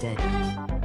disconnected.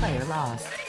Player lost.